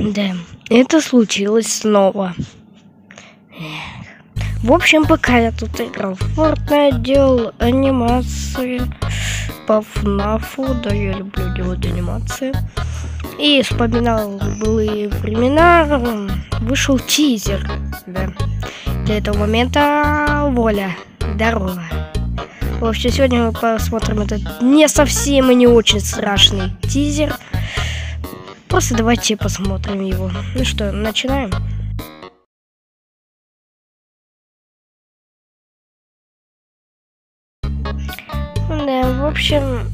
Да, это случилось снова. В общем, пока я тут играл в Fortnite, делал анимации по ФНАФу, да, я люблю делать анимации. И вспоминал былые времена, вышел тизер, да. Для этого момента воля, здорово. В общем, сегодня мы посмотрим этот не совсем и не очень страшный тизер. Просто давайте посмотрим его. Ну что, начинаем? Да, в общем,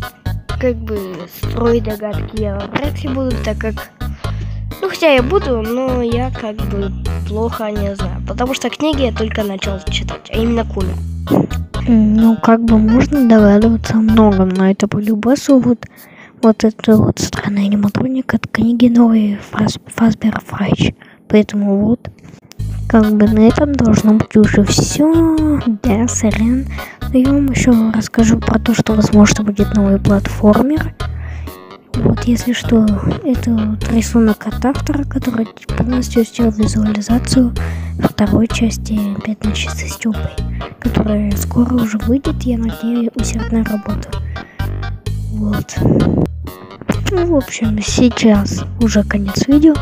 как бы строить догадки я вряд ли буду, так как... Ну, хотя я буду, но я как бы плохо не знаю. Потому что книги я только начал читать, а именно Куми. Ну, как бы можно догадываться о многом, но это по любасу вот, вот это вот странный аниматроник от книги новой Фас, Фасбера Фрайч. Поэтому вот, как бы на этом должно быть уже все. Да, сорян. Но я вам еще расскажу про то, что возможно будет новый платформер. Вот, если что, это вот рисунок от автора, который полностью сделал визуализацию второй части «Пять на часы с Степой», которая скоро уже выйдет, я надеюсь, усердная работа. Вот. Ну, в общем, сейчас уже конец видео,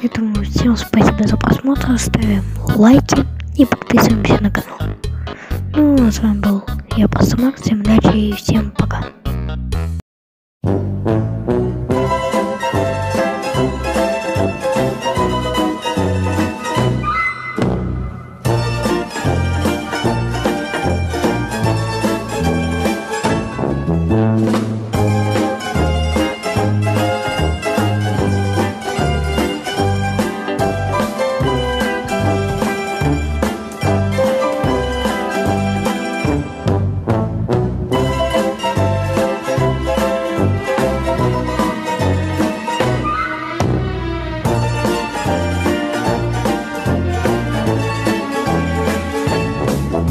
поэтому всем спасибо за просмотр, ставим лайки и подписываемся на канал. Ну, а с вами был я, Пастамар, всем удачи и всем пока.